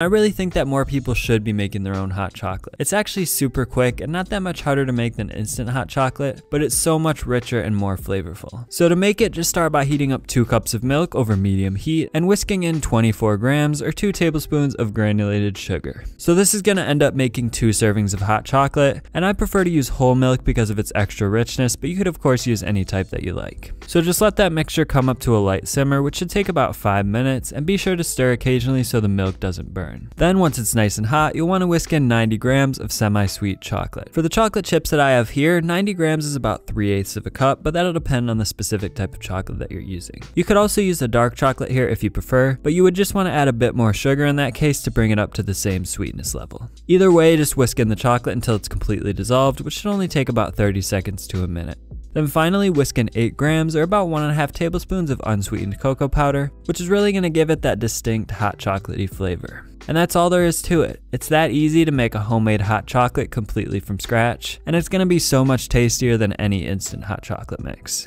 I really think that more people should be making their own hot chocolate. It's actually super quick and not that much harder to make than instant hot chocolate, but it's so much richer and more flavorful. So to make it, just start by heating up 2 cups of milk over medium heat and whisking in 24 grams or 2 tablespoons of granulated sugar. So this is going to end up making 2 servings of hot chocolate, and I prefer to use whole milk because of its extra richness, but you could of course use any type that you like. So just let that mixture come up to a light simmer, which should take about 5 minutes, and be sure to stir occasionally so the milk doesn't burn Then once it's nice and hot, you'll want to whisk in 90 grams of semi-sweet chocolate. For the chocolate chips that I have here, 90 grams is about 3 eighths of a cup, but that'll depend on the specific type of chocolate that you're using. You could also use a dark chocolate here if you prefer, but you would just want to add a bit more sugar in that case to bring it up to the same sweetness level. Either way, just whisk in the chocolate until it's completely dissolved, which should only take about 30 seconds to a minute. Then finally whisk in 8 grams or about 1.5 tablespoons of unsweetened cocoa powder, which is really going to give it that distinct hot chocolatey flavor. And that's all there is to it. It's that easy to make a homemade hot chocolate completely from scratch, and it's gonna be so much tastier than any instant hot chocolate mix.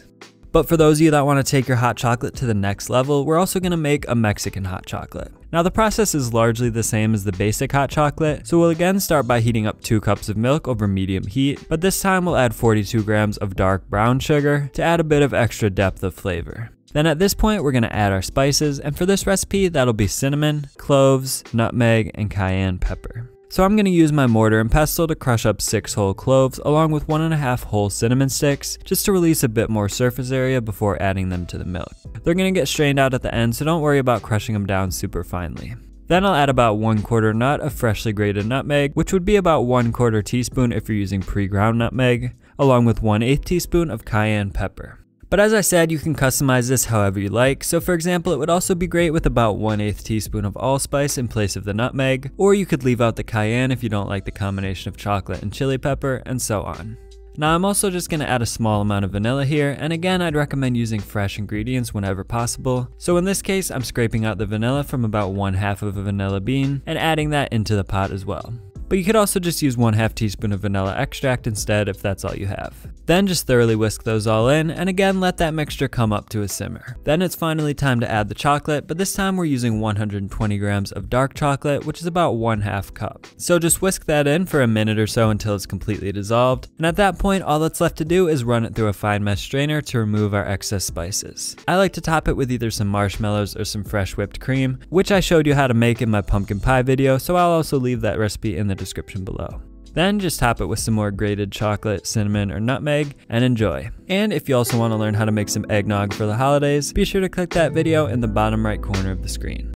But for those of you that want to take your hot chocolate to the next level, we're also going to make a Mexican hot chocolate. Now the process is largely the same as the basic hot chocolate, so we'll again start by heating up 2 cups of milk over medium heat, but this time we'll add 42 grams of dark brown sugar to add a bit of extra depth of flavor. Then at this point, we're gonna add our spices, and for this recipe, that'll be cinnamon, cloves, nutmeg, and cayenne pepper. So I'm going to use my mortar and pestle to crush up 6 whole cloves along with 1.5 whole cinnamon sticks just to release a bit more surface area before adding them to the milk. They're going to get strained out at the end so don't worry about crushing them down super finely. Then I'll add about 1 quarter nut of freshly grated nutmeg, which would be about 1 quarter teaspoon if you're using pre-ground nutmeg, along with 1 8 teaspoon of cayenne pepper. But as I said, you can customize this however you like. So for example, it would also be great with about 1 8 teaspoon of allspice in place of the nutmeg, or you could leave out the cayenne if you don't like the combination of chocolate and chili pepper, and so on. Now I'm also just going to add a small amount of vanilla here, and again I'd recommend using fresh ingredients whenever possible. So in this case, I'm scraping out the vanilla from about one half of a vanilla bean, and adding that into the pot as well. But you could also just use one half teaspoon of vanilla extract instead if that's all you have. Then just thoroughly whisk those all in, and again let that mixture come up to a simmer. Then it's finally time to add the chocolate, but this time we're using 120 grams of dark chocolate, which is about one half cup. So just whisk that in for a minute or so until it's completely dissolved, and at that point all that's left to do is run it through a fine mesh strainer to remove our excess spices. I like to top it with either some marshmallows or some fresh whipped cream, which I showed you how to make in my pumpkin pie video, so I'll also leave that recipe in the description below. Then just top it with some more grated chocolate, cinnamon, or nutmeg, and enjoy. And if you also want to learn how to make some eggnog for the holidays, be sure to click that video in the bottom right corner of the screen.